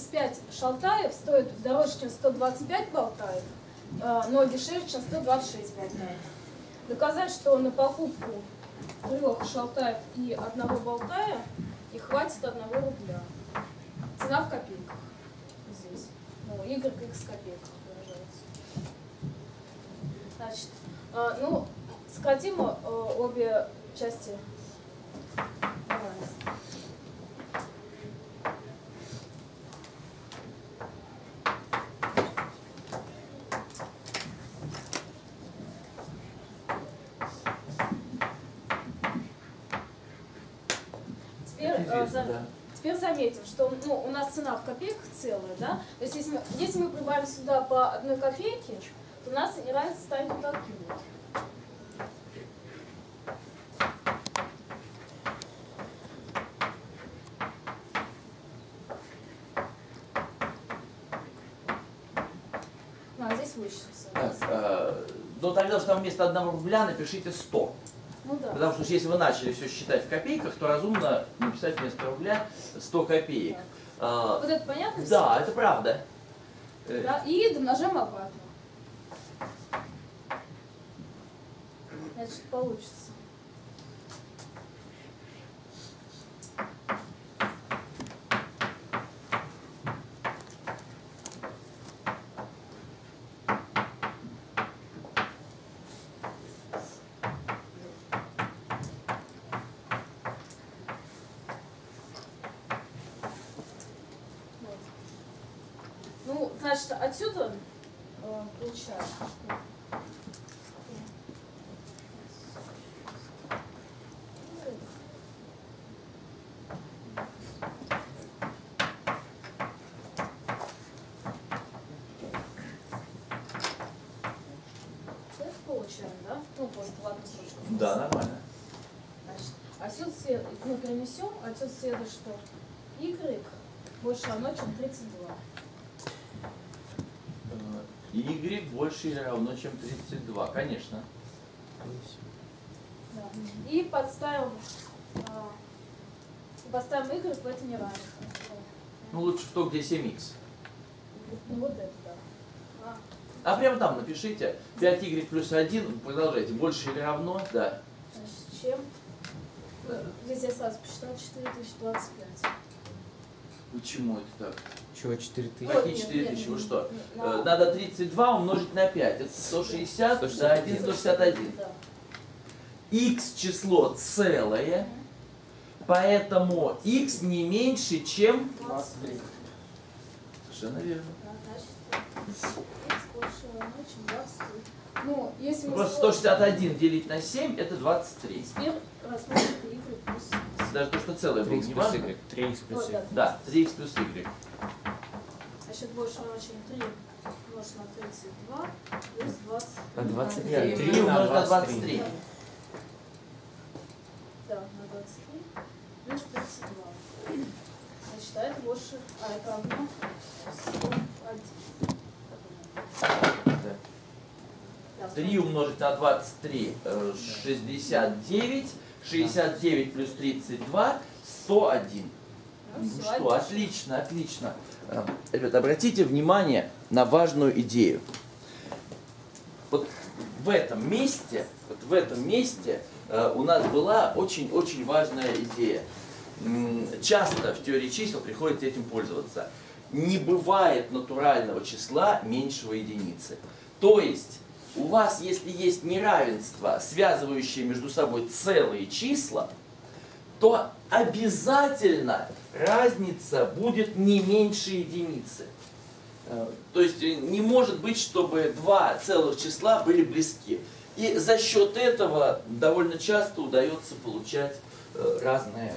175 шалтаев стоит дороже, чем 125 болтаев, э, но дешевле, чем 126 болтаев. Доказать, что на покупку трех шалтаев и одного болтая и хватит одного рубля. Цена в копейках здесь. Ну, Y, X копейках выражается. Значит, э, ну, сократим э, обе части Теперь, э, за- да. теперь заметим, что ну, у нас цена в копейках целая, да? То есть если мы, если мы прибавим сюда по одной копейке, то у нас неравенство станет вот таким вот. Ну, а здесь вычтем Так, э, ну тогда уж там вместо одного рубля напишите 100. Ну да. Потому что если вы начали все считать в копейках, то разумно написать вместо рубля 100 копеек. Э, Вот это понятно? Да, это правда. Э, Да, и домножаем обратно. Значит, получится. Вот. Ну, значит, отсюда э, что... Получаем, да? Ну. Да, нормально. Значит, отсюда след... ну, перенесем, отсюда следует, что y больше равно, чем 32. Э, Y больше или равно, чем 32. Конечно. Да. И подставим, и подставим y в это неравенство. Ну лучше в то, где 7х. Ну вот это, да. А, А прямо там напишите 5y плюс 1, продолжайте, больше или равно, да. значит, чем? Ну, Здесь я сразу посчитал 4025. Почему это так? Чего, 4 тысячи? Какие нет, 4 нет, тысячи? Вы что? нет, Э, на- Надо 32 умножить на 5. Это 160, да, 1 161. Да. x число целое, поэтому x не меньше, чем... 23. Совершенно верно. Да, значит, x больше равно, чем 23. Ну, если мы... Просто сложим- 161 делить на 7 это 23. Теперь рассмотрим y плюс. Даже то, что целое 3х не плюс важно. y. 3х плюс y. Да, 3x плюс y. Значит, больше чем 3 умножить на 32 плюс 20. На 23. Нет, 3 на умножить на 23. 23. Да. На 23 плюс 32. Значит, а это больше, а это равно 101. Да, 3 умножить на 23 э, 69. 69 плюс 32 101. Ну, Ну что, отлично. отлично. Э, Ребята, обратите внимание на важную идею. Вот в этом месте, вот в этом месте э, у нас была очень-очень важная идея. Часто в теории чисел приходится этим пользоваться. Не бывает натурального числа меньшего единицы. То есть у вас, если есть неравенство, связывающее между собой целые числа, то обязательно разница будет не меньше единицы. Э, То есть э, не может быть, чтобы два целых числа были близки. И за счет этого довольно часто удается получать э, разные